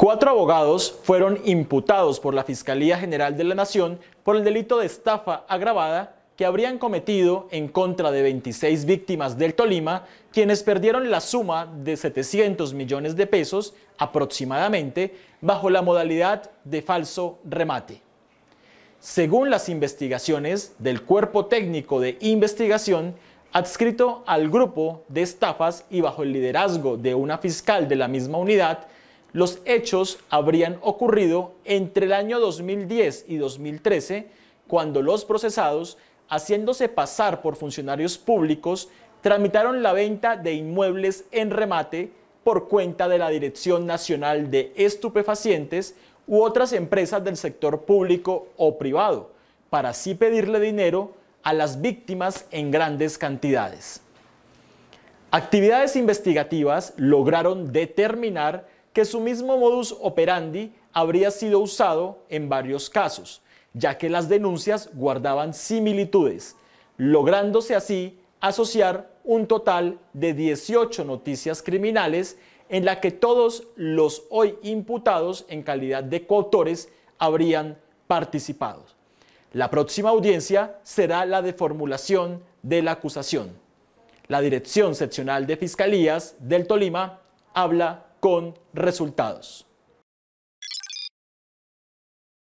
Cuatro abogados fueron imputados por la Fiscalía General de la Nación por el delito de estafa agravada que habrían cometido en contra de 26 víctimas del Tolima, quienes perdieron la suma de 700 millones de pesos aproximadamente bajo la modalidad de falso remate. Según las investigaciones del Cuerpo Técnico de Investigación, adscrito al grupo de estafas y bajo el liderazgo de una fiscal de la misma unidad, los hechos habrían ocurrido entre el año 2010 y 2013, cuando los procesados, haciéndose pasar por funcionarios públicos, tramitaron la venta de inmuebles en remate por cuenta de la Dirección Nacional de Estupefacientes u otras empresas del sector público o privado, para así pedirle dinero a las víctimas en grandes cantidades. Actividades investigativas lograron determinar que su mismo modus operandi habría sido usado en varios casos, ya que las denuncias guardaban similitudes, lográndose así asociar un total de 18 noticias criminales en la que todos los hoy imputados en calidad de coautores habrían participado. La próxima audiencia será la de formulación de la acusación. La Dirección Seccional de Fiscalías del Tolima habla con resultados.